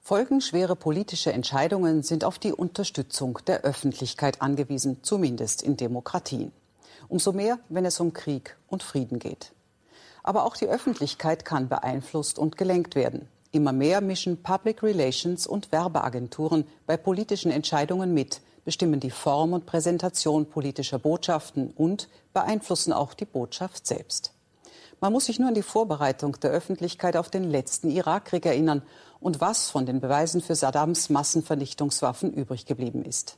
Folgenschwere politische Entscheidungen sind auf die Unterstützung der Öffentlichkeit angewiesen, zumindest in Demokratien. Umso mehr, wenn es um Krieg und Frieden geht. Aber auch die Öffentlichkeit kann beeinflusst und gelenkt werden. Immer mehr mischen Public Relations und Werbeagenturen bei politischen Entscheidungen mit, bestimmen die Form und Präsentation politischer Botschaften und beeinflussen auch die Botschaft selbst. Man muss sich nur an die Vorbereitung der Öffentlichkeit auf den letzten Irakkrieg erinnern und was von den Beweisen für Saddams Massenvernichtungswaffen übrig geblieben ist.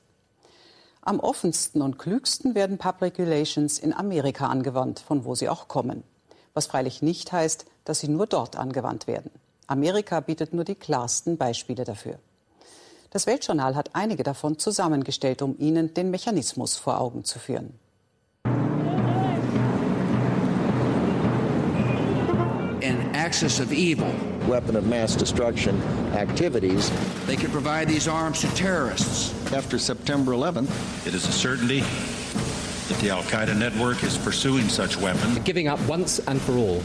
Am offensten und klügsten werden Public Relations in Amerika angewandt, von wo sie auch kommen. Was freilich nicht heißt, dass sie nur dort angewandt werden. Amerika bietet nur die klarsten Beispiele dafür. Das Weltjournal hat einige davon zusammengestellt, um Ihnen den Mechanismus vor Augen zu führen. Axis of evil. Weapon of mass destruction activities. They could provide these arms to terrorists. After September 11th, it is a certainty that the Al Qaeda network is pursuing such weapons. Giving up once and for all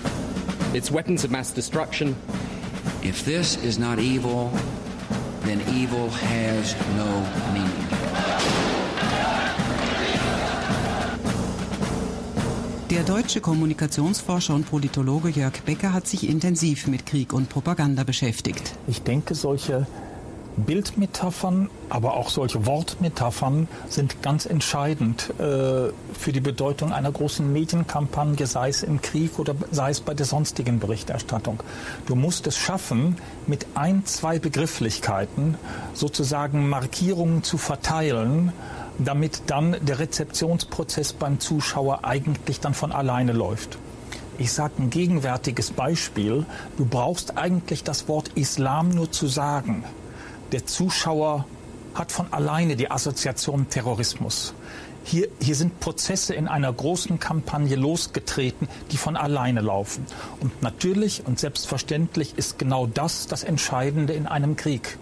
its weapons of mass destruction. If this is not evil, then evil has no meaning. Der deutsche Kommunikationsforscher und Politologe Jörg Becker hat sich intensiv mit Krieg und Propaganda beschäftigt. Ich denke, solche Bildmetaphern, aber auch solche Wortmetaphern sind ganz entscheidend äh, für die Bedeutung einer großen Medienkampagne, sei es im Krieg oder sei es bei der sonstigen Berichterstattung. Du musst es schaffen, mit ein, zwei Begrifflichkeiten sozusagen Markierungen zu verteilen, damit dann der Rezeptionsprozess beim Zuschauer eigentlich dann von alleine läuft. Ich sage ein gegenwärtiges Beispiel. Du brauchst eigentlich das Wort Islam nur zu sagen. Der Zuschauer hat von alleine die Assoziation Terrorismus. Hier, hier sind Prozesse in einer großen Kampagne losgetreten, die von alleine laufen. Und natürlich und selbstverständlich ist genau das das Entscheidende in einem Krieg.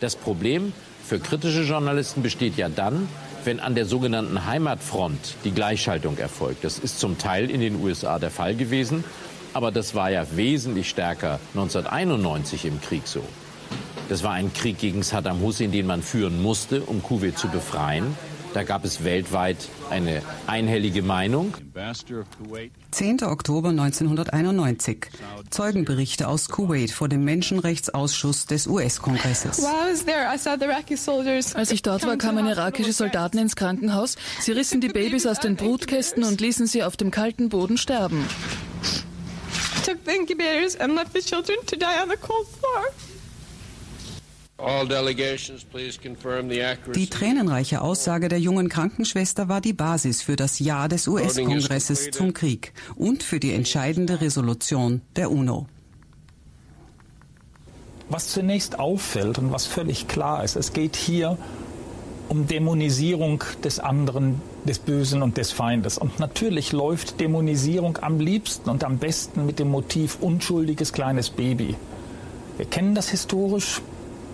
Das Problem für kritische Journalisten besteht ja dann, wenn an der sogenannten Heimatfront die Gleichschaltung erfolgt. Das ist zum Teil in den USA der Fall gewesen, aber das war ja wesentlich stärker 1991 im Krieg so. Das war ein Krieg gegen Saddam Hussein, den man führen musste, um Kuwait zu befreien. Da gab es weltweit eine einhellige Meinung. 10. Oktober 1991. Zeugenberichte aus Kuwait vor dem Menschenrechtsausschuss des US-Kongresses. Als ich dort war, kamen irakische Soldaten ins Krankenhaus. Sie rissen die Babys aus den Brutkästen und ließen sie auf dem kalten Boden sterben. took the incubators and left the children to die on the cold floor. Die tränenreiche Aussage der jungen Krankenschwester war die Basis für das Ja des US-Kongresses zum Krieg und für die entscheidende Resolution der UNO. Was zunächst auffällt und was völlig klar ist, es geht hier um Dämonisierung des anderen, des Bösen und des Feindes. Und natürlich läuft Dämonisierung am liebsten und am besten mit dem Motiv unschuldiges kleines Baby. Wir kennen das historisch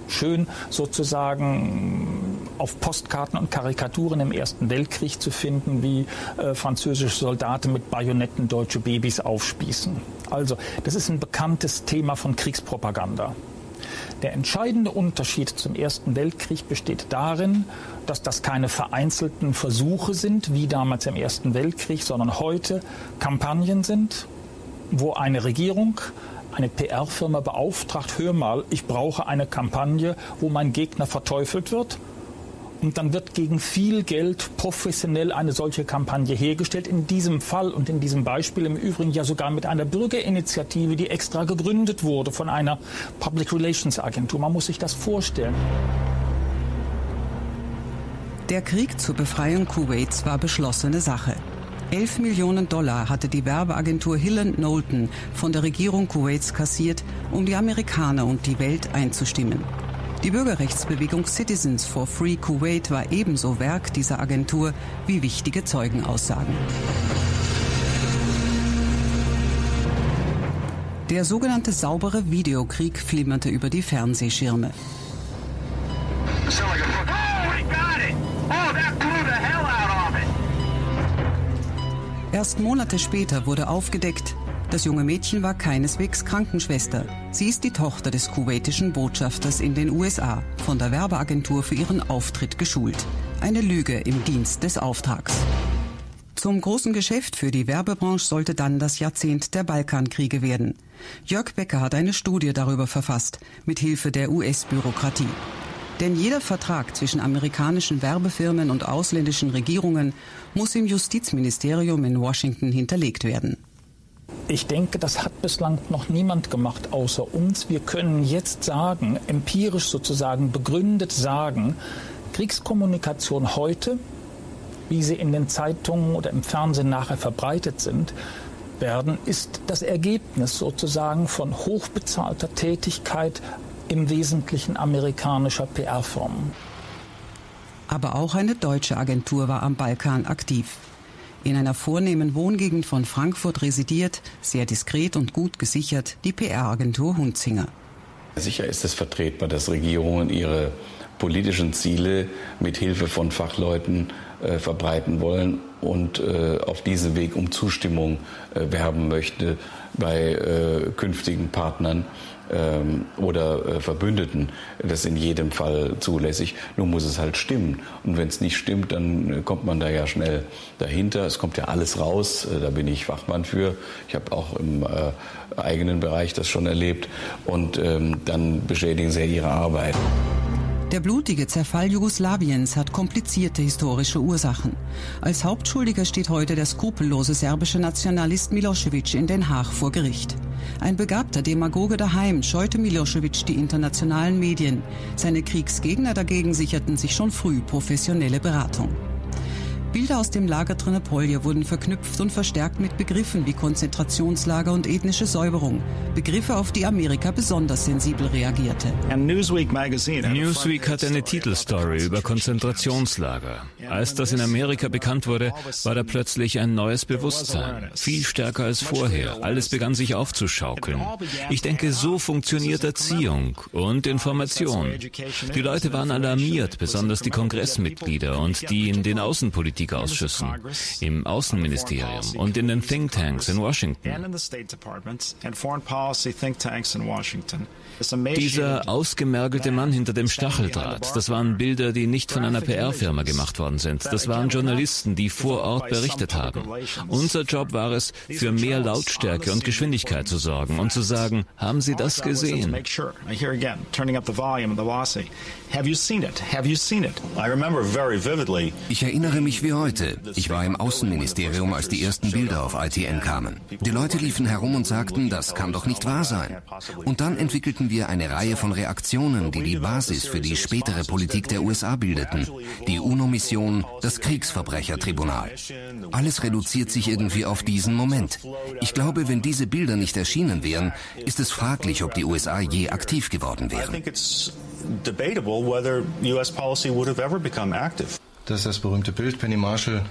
schön sozusagen auf Postkarten und Karikaturen im Ersten Weltkrieg zu finden, wie äh, französische Soldaten mit Bajonetten deutsche Babys aufspießen. Also, das ist ein bekanntes Thema von Kriegspropaganda. Der entscheidende Unterschied zum Ersten Weltkrieg besteht darin, dass das keine vereinzelten Versuche sind, wie damals im Ersten Weltkrieg, sondern heute Kampagnen sind, wo eine Regierung eine PR-Firma beauftragt, hör mal, ich brauche eine Kampagne, wo mein Gegner verteufelt wird. Und dann wird gegen viel Geld professionell eine solche Kampagne hergestellt. In diesem Fall und in diesem Beispiel im Übrigen ja sogar mit einer Bürgerinitiative, die extra gegründet wurde von einer Public Relations Agentur. Man muss sich das vorstellen. Der Krieg zur Befreiung Kuwaits war beschlossene Sache. 11 Millionen Dollar hatte die Werbeagentur Hill Knowlton von der Regierung Kuwaits kassiert, um die Amerikaner und die Welt einzustimmen. Die Bürgerrechtsbewegung Citizens for Free Kuwait war ebenso Werk dieser Agentur wie wichtige Zeugenaussagen. Der sogenannte saubere Videokrieg flimmerte über die Fernsehschirme. Erst Monate später wurde aufgedeckt, Das junge Mädchen war keineswegs Krankenschwester. Sie ist die Tochter des kuwaitischen Botschafters in den USA, von der Werbeagentur für ihren Auftritt geschult. Eine Lüge im Dienst des Auftrags. Zum großen Geschäft für die Werbebranche sollte dann das Jahrzehnt der Balkankriege werden. Jörg Becker hat eine Studie darüber verfasst, mit Hilfe der US-Bürokratie. Denn jeder Vertrag zwischen amerikanischen Werbefirmen und ausländischen Regierungen muss im Justizministerium in Washington hinterlegt werden. Ich denke, das hat bislang noch niemand gemacht außer uns. Wir können jetzt sagen, empirisch sozusagen begründet sagen, Kriegskommunikation heute wie sie in den Zeitungen oder im Fernsehen nachher verbreitet sind, werden, ist das Ergebnis sozusagen von hochbezahlter Tätigkeit im Wesentlichen amerikanischer PR-Firmen. Aber auch eine deutsche Agentur war am Balkan aktiv. In einer vornehmen Wohngegend von Frankfurt residiert, sehr diskret und gut gesichert, die PR-Agentur Hunzinger. Sicher ist es vertretbar, dass Regierungen ihre politischen Ziele mit Hilfe von Fachleuten äh, verbreiten wollen und äh, auf diesem Weg um Zustimmung äh, werben möchte bei äh, künftigen Partnern oder äh, Verbündeten. Das ist in jedem Fall zulässig. Nur muss es halt stimmen. Und wenn es nicht stimmt, dann äh, kommt man da ja schnell dahinter. Es kommt ja alles raus. da bin ich Fachmann für. Ich habe auch im eigenen Bereich das schon erlebt. Und ähm, dann beschädigen sie ja ihre Arbeit. Der blutige Zerfall Jugoslawiens hat komplizierte historische Ursachen. Als Hauptschuldiger steht heute der skrupellose serbische Nationalist Milosevic in Den Haag vor Gericht. Ein begabter Demagoge daheim scheute Milosevic die internationalen Medien. Seine Kriegsgegner dagegen sicherten sich schon früh professionelle Beratung. Bilder aus dem Lager Trnopolje wurden verknüpft und verstärkt mit Begriffen wie Konzentrationslager und ethnische Säuberung. Begriffe, auf die Amerika besonders sensibel reagierte. Newsweek hat eine Titelstory über Konzentrationslager. Als das in Amerika bekannt wurde, war da plötzlich ein neues Bewusstsein. Viel stärker als vorher. Alles begann sich aufzuschaukeln. Ich denke, so funktioniert Erziehung und Information. Die Leute waren alarmiert, besonders die Kongressmitglieder und die in den Außenpolitik Politikausschüssen, im Außenministerium und in den Thinktanks in Washington. Dieser ausgemergelte Mann hinter dem Stacheldraht, das waren Bilder, die nicht von einer PR-Firma gemacht worden sind. Das waren Journalisten, die vor Ort berichtet haben. Unser Job war es, für mehr Lautstärke und Geschwindigkeit zu sorgen und zu sagen, haben Sie das gesehen? Ich erinnere mich wie heute. Ich war im Außenministerium, als die ersten Bilder auf ITN kamen. Die Leute liefen herum und sagten, das kann doch nicht wahr sein. Und dann entwickelten wir eine Reihe von Reaktionen, die die Basis für die spätere Politik der USA bildeten. Die UNO-Mission, das Kriegsverbrechertribunal. Alles reduziert sich irgendwie auf diesen Moment. Ich glaube, wenn diese Bilder nicht erschienen wären, ist es fraglich, ob die USA je aktiv geworden wären. Das ist das berühmte Bild. Penny Marshall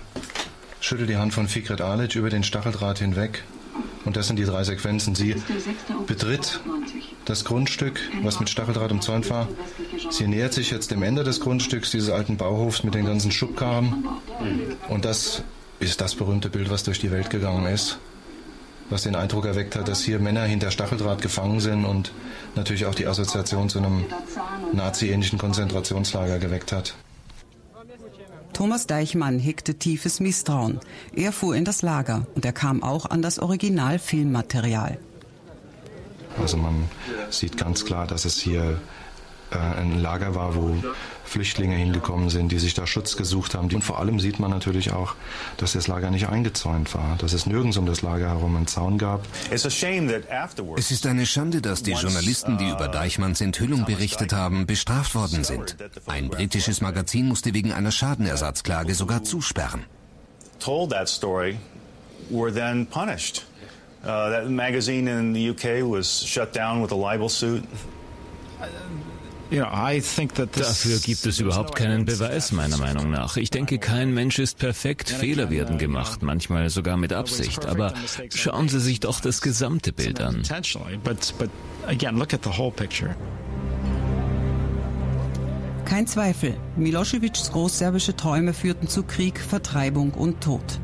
schüttelt die Hand von Fikret Alic über den Stacheldraht hinweg. Und das sind die drei Sequenzen. Sie betritt das Grundstück, was mit Stacheldraht umzäunt war. Sie nähert sich jetzt dem Ende des Grundstücks dieses alten Bauhofs mit den ganzen Schubkarren. Und das ist das berühmte Bild, was durch die Welt gegangen ist was den Eindruck erweckt hat, dass hier Männer hinter Stacheldraht gefangen sind und natürlich auch die Assoziation zu einem nazi-ähnlichen Konzentrationslager geweckt hat. Thomas Deichmann hegte tiefes Misstrauen. Er fuhr in das Lager und er kam auch an das Original-Filmmaterial. Also man sieht ganz klar, dass es hier äh, ein Lager war, wo Flüchtlinge hingekommen sind, die sich da Schutz gesucht haben. Und vor allem sieht man natürlich auch, dass das Lager nicht eingezäunt war, dass es nirgends um das Lager herum einen Zaun gab. Es ist eine Schande, dass die Journalisten, die über Deichmanns Enthüllung berichtet haben, bestraft worden sind. Ein britisches Magazin musste wegen einer Schadenersatzklage sogar zusperren. Told that story were then punished. Uh, that magazine in the UK was shut down with a libel suit. Dafür gibt es überhaupt keinen Beweis, meiner Meinung nach. Ich denke, kein Mensch ist perfekt. Fehler werden gemacht, manchmal sogar mit Absicht. Aber schauen Sie sich doch das gesamte Bild an. Kein Zweifel, Milosevics großserbische Träume führten zu Krieg, Vertreibung und Tod.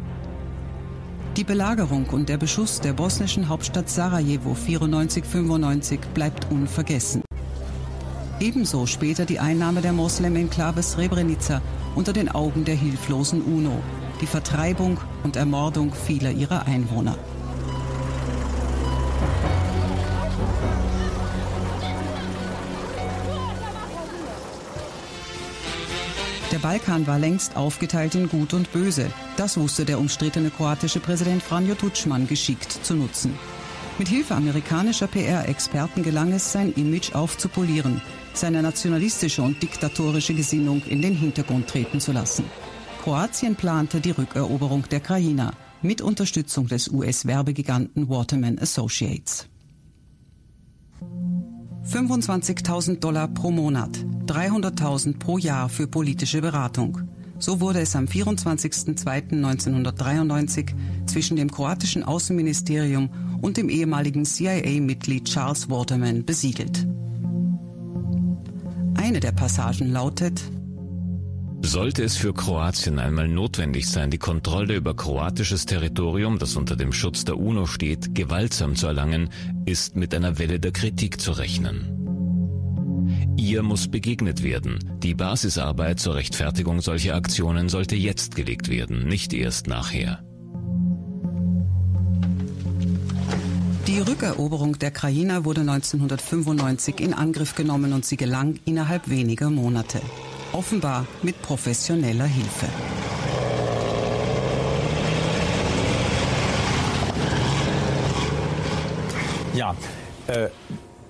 Die Belagerung und der Beschuss der bosnischen Hauptstadt Sarajevo 94-95 bleibt unvergessen. Ebenso später die Einnahme der Moslem-Enklave Srebrenica unter den Augen der hilflosen UNO, die Vertreibung und Ermordung vieler ihrer Einwohner. Der Balkan war längst aufgeteilt in Gut und Böse. Das wusste der umstrittene kroatische Präsident Franjo Tuđman geschickt zu nutzen. Mit Hilfe amerikanischer PR-Experten gelang es, sein Image aufzupolieren, seine nationalistische und diktatorische Gesinnung in den Hintergrund treten zu lassen. Kroatien plante die Rückeroberung der Krajina mit Unterstützung des US-Werbegiganten Waterman Associates. 25.000 Dollar pro Monat, 300.000 pro Jahr für politische Beratung. So wurde es am 24.02.1993 zwischen dem kroatischen Außenministerium und dem ehemaligen CIA-Mitglied Charles Waterman besiegelt. Eine der Passagen lautet, sollte es für Kroatien einmal notwendig sein, die Kontrolle über kroatisches Territorium, das unter dem Schutz der UNO steht, gewaltsam zu erlangen, ist mit einer Welle der Kritik zu rechnen. Ihr muss begegnet werden. Die Basisarbeit zur Rechtfertigung solcher Aktionen sollte jetzt gelegt werden, nicht erst nachher. Die Rückeroberung der Krajina wurde 1995 in Angriff genommen und sie gelang innerhalb weniger Monate. Offenbar mit professioneller Hilfe. Ja, äh,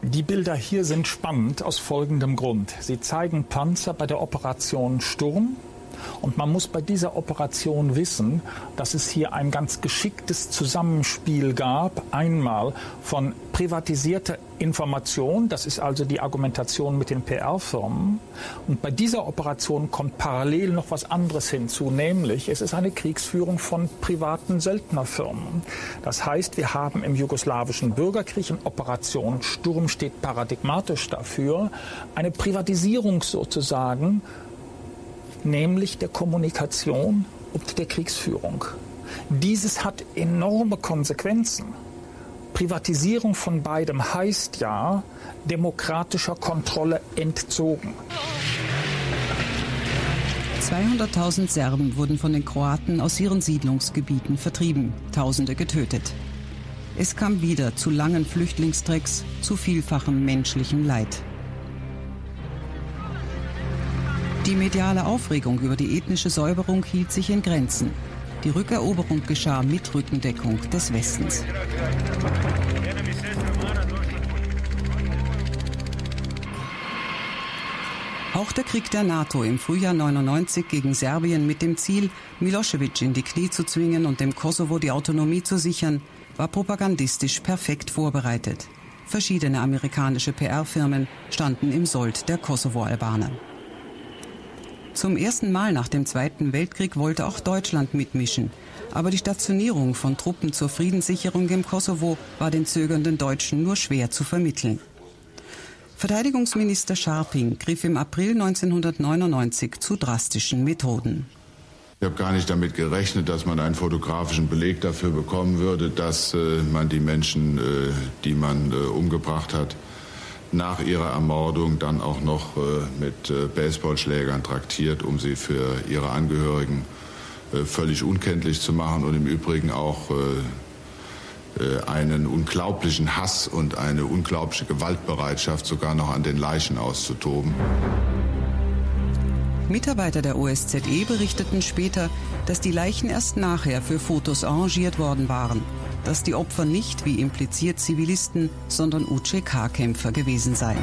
die Bilder hier sind spannend aus folgendem Grund. Sie zeigen Panzer bei der Operation Sturm und man muss bei dieser Operation wissen, dass es hier ein ganz geschicktes Zusammenspiel gab. Einmal von privatisierter Information, das ist also die Argumentation mit den PR-Firmen. Und bei dieser Operation kommt parallel noch was anderes hinzu, nämlich es ist eine Kriegsführung von privaten Söldnerfirmen. Das heißt, wir haben im jugoslawischen Bürgerkrieg in Operation Sturm steht paradigmatisch dafür, eine Privatisierung sozusagen nämlich der Kommunikation und der Kriegsführung. Dieses hat enorme Konsequenzen. Privatisierung von beidem heißt ja demokratischer Kontrolle entzogen. 200.000 Serben wurden von den Kroaten aus ihren Siedlungsgebieten vertrieben, Tausende getötet. Es kam wieder zu langen Flüchtlingstrecks, zu vielfachem menschlichem Leid. Die mediale Aufregung über die ethnische Säuberung hielt sich in Grenzen. Die Rückeroberung geschah mit Rückendeckung des Westens. Auch der Krieg der NATO im Frühjahr 99 gegen Serbien mit dem Ziel, Milosevic in die Knie zu zwingen und dem Kosovo die Autonomie zu sichern, war propagandistisch perfekt vorbereitet. Verschiedene amerikanische PR-Firmen standen im Sold der Kosovo-Albaner. Zum ersten Mal nach dem Zweiten Weltkrieg wollte auch Deutschland mitmischen. Aber die Stationierung von Truppen zur Friedenssicherung im Kosovo war den zögernden Deutschen nur schwer zu vermitteln. Verteidigungsminister Scharping griff im April 1999 zu drastischen Methoden. Ich habe gar nicht damit gerechnet, dass man einen fotografischen Beleg dafür bekommen würde, dass äh, man die Menschen, äh, die man äh, umgebracht hat, nach ihrer Ermordung dann auch noch äh, mit äh, Baseballschlägern traktiert, um sie für ihre Angehörigen äh, völlig unkenntlich zu machen und im Übrigen auch einen unglaublichen Hass und eine unglaubliche Gewaltbereitschaft sogar noch an den Leichen auszutoben. Mitarbeiter der OSZE berichteten später, dass die Leichen erst nachher für Fotos arrangiert worden waren dass die Opfer nicht, wie impliziert, Zivilisten, sondern UCK-Kämpfer gewesen seien.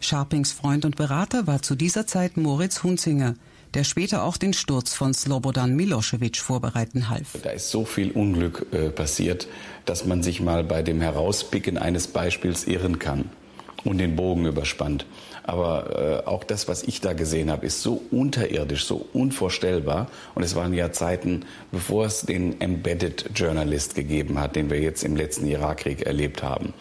Scharpings Freund und Berater war zu dieser Zeit Moritz Hunzinger, der später auch den Sturz von Slobodan Milosevic vorbereiten half. Da ist so viel Unglück äh, passiert, dass man sich mal bei dem Herauspicken eines Beispiels irren kann und den Bogen überspannt. Aber äh, auch das, was ich da gesehen habe, ist so unterirdisch, so unvorstellbar. Und es waren ja Zeiten, bevor es den Embedded Journalist gegeben hat, den wir jetzt im letzten Irakkrieg erlebt haben,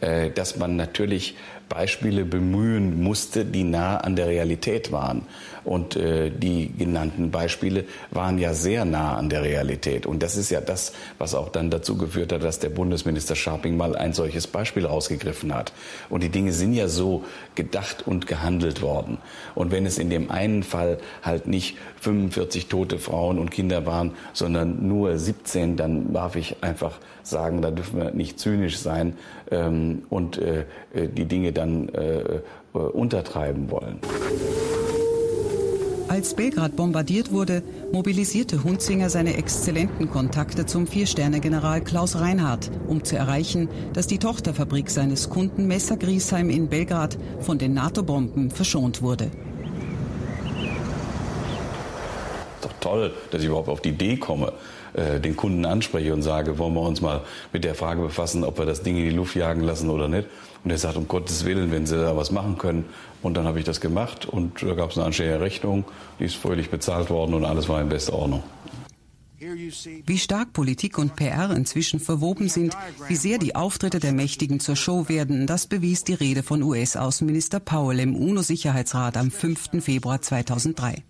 äh, dass man natürlich Beispiele bemühen musste, die nah an der Realität waren. Und äh, die genannten Beispiele waren ja sehr nah an der Realität. Und das ist ja das, was auch dann dazu geführt hat, dass der Bundesminister Scharping mal ein solches Beispiel rausgegriffen hat. Und die Dinge sind ja so gedacht und gehandelt worden. Und wenn es in dem einen Fall halt nicht 45 tote Frauen und Kinder waren, sondern nur 17, dann darf ich einfach sagen, da dürfen wir nicht zynisch sein ähm, und äh, äh die Dinge dann äh, äh, untertreiben wollen. Als Belgrad bombardiert wurde, mobilisierte Hunzinger seine exzellenten Kontakte zum Vier-Sterne-General Klaus Reinhardt, um zu erreichen, dass die Tochterfabrik seines Kunden Messer Griesheim in Belgrad von den NATO-Bomben verschont wurde. Doch toll, dass ich überhaupt auf die Idee komme, äh, den Kunden anspreche und sage, wollen wir uns mal mit der Frage befassen, ob wir das Ding in die Luft jagen lassen oder nicht. Und er sagt, um Gottes Willen, wenn Sie da was machen können. Und dann habe ich das gemacht und da gab es eine anständige Rechnung, die ist fröhlich bezahlt worden und alles war in bester Ordnung. Wie stark Politik und PR inzwischen verwoben sind, wie sehr die Auftritte der Mächtigen zur Show werden, das bewies die Rede von US-Außenminister Powell im UNO-Sicherheitsrat am 5. Februar 2003.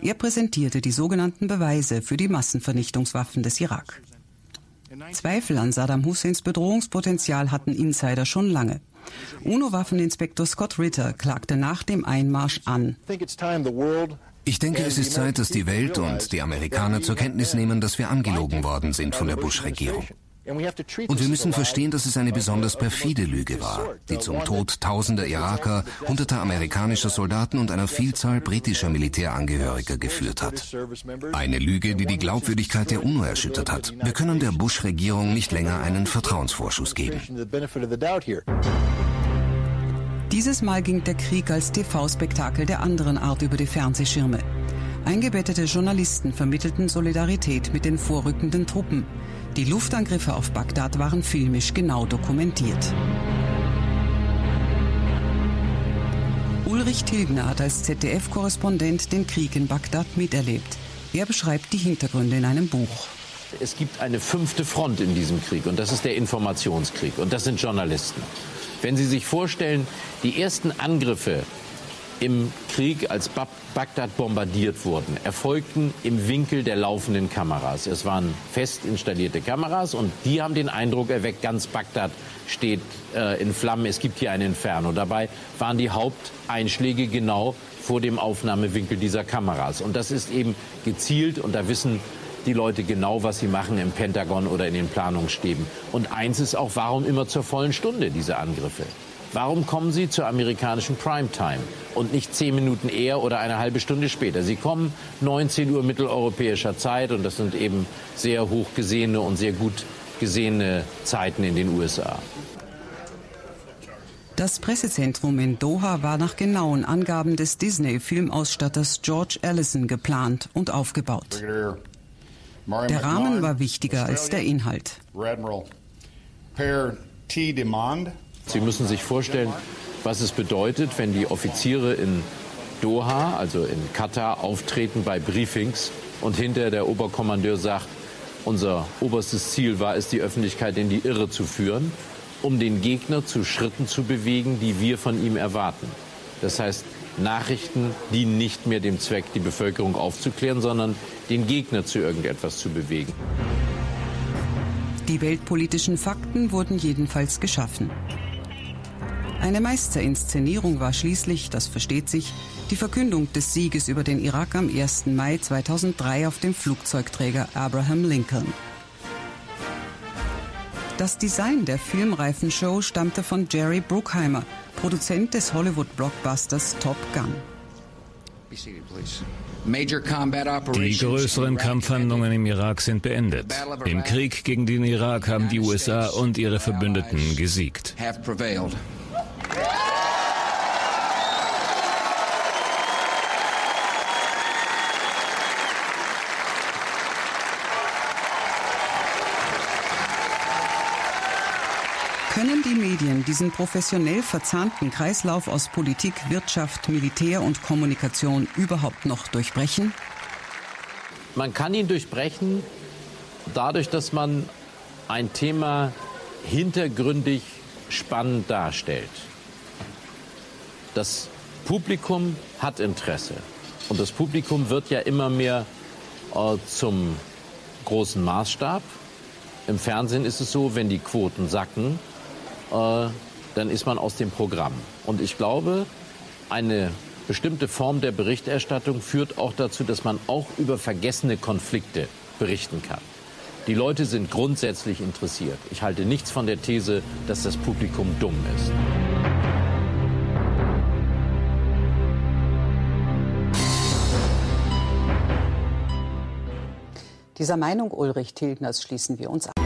Er präsentierte die sogenannten Beweise für die Massenvernichtungswaffen des Irak. Zweifel an Saddam Husseins Bedrohungspotenzial hatten Insider schon lange. UNO-Waffeninspektor Scott Ritter klagte nach dem Einmarsch an. Ich denke, es ist Zeit, dass die Welt und die Amerikaner zur Kenntnis nehmen, dass wir angelogen worden sind von der Bush-Regierung. Und wir müssen verstehen, dass es eine besonders perfide Lüge war, die zum Tod tausender Iraker, hunderter amerikanischer Soldaten und einer Vielzahl britischer Militärangehöriger geführt hat. Eine Lüge, die die Glaubwürdigkeit der UNO erschüttert hat. Wir können der Bush-Regierung nicht länger einen Vertrauensvorschuss geben. Dieses Mal ging der Krieg als TV-Spektakel der anderen Art über die Fernsehschirme. Eingebettete Journalisten vermittelten Solidarität mit den vorrückenden Truppen. Die Luftangriffe auf Bagdad waren filmisch genau dokumentiert. Ulrich Tilgner hat als ZDF-Korrespondent den Krieg in Bagdad miterlebt. Er beschreibt die Hintergründe in einem Buch. Es gibt eine fünfte Front in diesem Krieg und das ist der Informationskrieg und das sind Journalisten. Wenn Sie sich vorstellen, die ersten Angriffe im Krieg, als Bagdad bombardiert wurden, erfolgten im Winkel der laufenden Kameras. Es waren fest installierte Kameras und die haben den Eindruck erweckt, ganz Bagdad steht äh, in Flammen, es gibt hier ein Inferno. Dabei waren die Haupteinschläge genau vor dem Aufnahmewinkel dieser Kameras. Und das ist eben gezielt und da wissen die Leute genau, was sie machen im Pentagon oder in den Planungsstäben. Und eins ist auch, warum immer zur vollen Stunde diese Angriffe? Warum kommen Sie zur amerikanischen Primetime und nicht zehn Minuten eher oder eine halbe Stunde später? Sie kommen 19 Uhr mitteleuropäischer Zeit und das sind eben sehr hoch gesehene und sehr gut gesehene Zeiten in den USA. Das Pressezentrum in Doha war nach genauen Angaben des Disney-Filmausstatters George Allison geplant und aufgebaut. Der Rahmen war wichtiger als der Inhalt. Sie müssen sich vorstellen, was es bedeutet, wenn die Offiziere in Doha, also in Katar, auftreten bei Briefings und hinter der Oberkommandeur sagt, unser oberstes Ziel war es, die Öffentlichkeit in die Irre zu führen, um den Gegner zu Schritten zu bewegen, die wir von ihm erwarten. Das heißt, Nachrichten dienen nicht mehr dem Zweck, die Bevölkerung aufzuklären, sondern den Gegner zu irgendetwas zu bewegen. Die weltpolitischen Fakten wurden jedenfalls geschaffen. Eine Meisterinszenierung war schließlich, das versteht sich, die Verkündung des Sieges über den Irak am 1. Mai 2003 auf dem Flugzeugträger Abraham Lincoln. Das Design der Filmreifenshow stammte von Jerry Bruckheimer, Produzent des Hollywood-Blockbusters Top Gun. Die größeren Kampfhandlungen im Irak sind beendet. Im Krieg gegen den Irak haben die USA und ihre Verbündeten gesiegt. Können die Medien diesen professionell verzahnten Kreislauf aus Politik, Wirtschaft, Militär und Kommunikation überhaupt noch durchbrechen? Man kann ihn durchbrechen dadurch, dass man ein Thema hintergründig spannend darstellt. Das Publikum hat Interesse. Und das Publikum wird ja immer mehr äh, zum großen Maßstab. Im Fernsehen ist es so, wenn die Quoten sacken, äh, dann ist man aus dem Programm. Und ich glaube, eine bestimmte Form der Berichterstattung führt auch dazu, dass man auch über vergessene Konflikte berichten kann. Die Leute sind grundsätzlich interessiert. Ich halte nichts von der These, dass das Publikum dumm ist. Dieser Meinung Ulrich Tilgners schließen wir uns an.